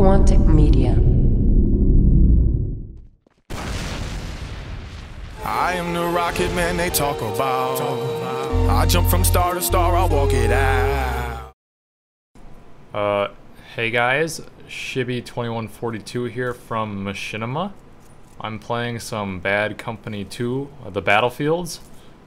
Quantic Media. I am the rocket man they talk about. I jump from star to star, I walk it out. Uh, hey guys, Shibby2142 here from Machinima. I'm playing some Bad Company 2, uh, The Battlefields,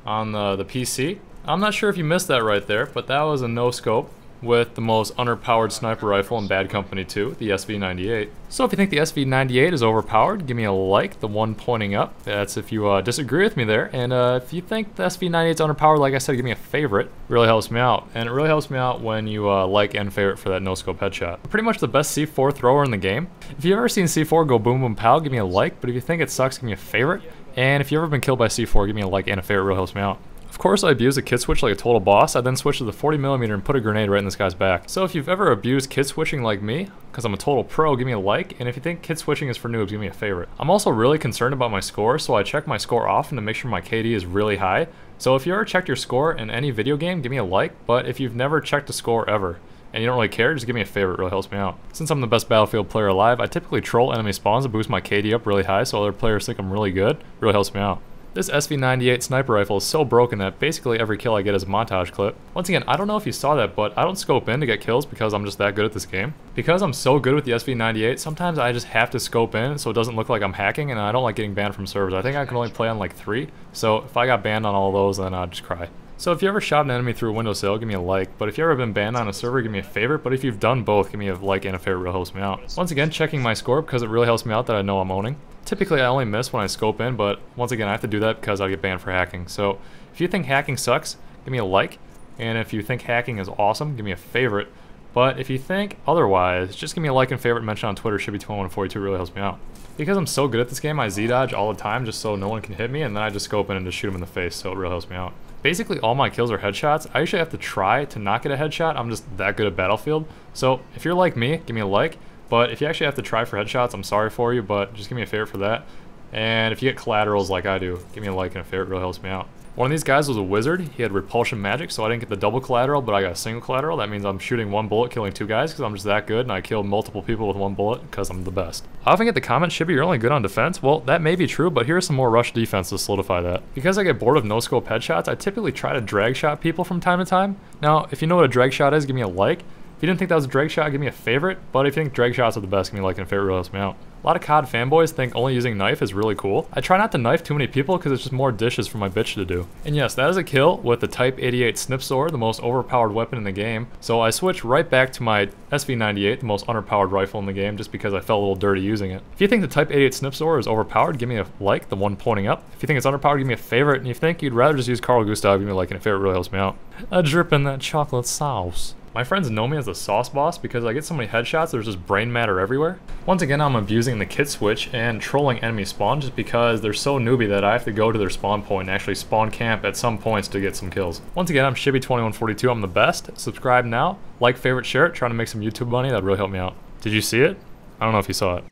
on the, the PC. I'm not sure if you missed that right there, but that was a no-scope with the most underpowered sniper rifle in Bad Company 2, the SV98. So if you think the SV98 is overpowered, give me a like, the one pointing up. That's if you uh, disagree with me there. And uh, if you think the SV98 is underpowered, like I said, give me a favorite. It really helps me out. And it really helps me out when you uh, like and favorite for that no-scope headshot. Pretty much the best C4 thrower in the game. If you've ever seen C4 go boom boom pow, give me a like. But if you think it sucks, give me a favorite. And if you've ever been killed by C4, give me a like and a favorite, it really helps me out. Of course I abuse a kit switch like a total boss, I then switch to the 40mm and put a grenade right in this guy's back. So if you've ever abused kit switching like me, because I'm a total pro, give me a like, and if you think kit switching is for noobs, give me a favorite. I'm also really concerned about my score, so I check my score often to make sure my KD is really high. So if you ever checked your score in any video game, give me a like, but if you've never checked a score ever, and you don't really care, just give me a favorite, it really helps me out. Since I'm the best Battlefield player alive, I typically troll enemy spawns to boost my KD up really high so other players think I'm really good, it really helps me out. This SV98 sniper rifle is so broken that basically every kill I get is a montage clip. Once again, I don't know if you saw that, but I don't scope in to get kills because I'm just that good at this game. Because I'm so good with the SV98, sometimes I just have to scope in so it doesn't look like I'm hacking, and I don't like getting banned from servers. I think I can only play on like three, so if I got banned on all those, then I'd just cry. So if you ever shot an enemy through a windowsill, give me a like. But if you ever been banned on a server, give me a favorite. But if you've done both, give me a like and a favorite, really helps me out. Once again, checking my score because it really helps me out that I know I'm owning. Typically I only miss when I scope in, but once again I have to do that because I'll get banned for hacking. So if you think hacking sucks, give me a like. And if you think hacking is awesome, give me a favorite. But if you think otherwise, just give me a like and favorite mention on Twitter, Shibby2142 really helps me out. Because I'm so good at this game, I Z-dodge all the time just so no one can hit me, and then I just scope in and just shoot them in the face, so it really helps me out. Basically all my kills are headshots. I usually have to try to not get a headshot, I'm just that good at Battlefield. So if you're like me, give me a like. But if you actually have to try for headshots, I'm sorry for you, but just give me a favorite for that. And if you get collaterals like I do, give me a like and a favorite, really helps me out. One of these guys was a wizard. He had repulsion magic, so I didn't get the double collateral, but I got a single collateral. That means I'm shooting one bullet, killing two guys, because I'm just that good, and I kill multiple people with one bullet, because I'm the best. I often get the comment, Shibby, you're only good on defense. Well, that may be true, but here's some more rush defense to solidify that. Because I get bored of no-scope headshots, I typically try to drag shot people from time to time. Now, if you know what a drag shot is, give me a like you didn't think that was a drag shot, give me a favorite. But if you think drag shots are the best, give me like and a favorite, really helps me out. A lot of COD fanboys think only using knife is really cool. I try not to knife too many people because it's just more dishes for my bitch to do. And yes, that is a kill with the Type 88 Snip Sword, the most overpowered weapon in the game. So I switch right back to my SV98, the most underpowered rifle in the game, just because I felt a little dirty using it. If you think the Type 88 Snip Sword is overpowered, give me a like, the one pointing up. If you think it's underpowered, give me a favorite. And if you think you'd rather just use Carl Gustav, give me a like and a favorite, really helps me out. A drip in that chocolate sauce. My friends know me as a sauce boss because I get so many headshots there's just brain matter everywhere. Once again I'm abusing the kit switch and trolling enemy spawn just because they're so newbie that I have to go to their spawn point and actually spawn camp at some points to get some kills. Once again I'm Shibby2142, I'm the best. Subscribe now, like, favorite, share it, trying to make some YouTube money, that'd really help me out. Did you see it? I don't know if you saw it.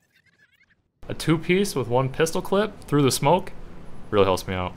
A two piece with one pistol clip through the smoke really helps me out.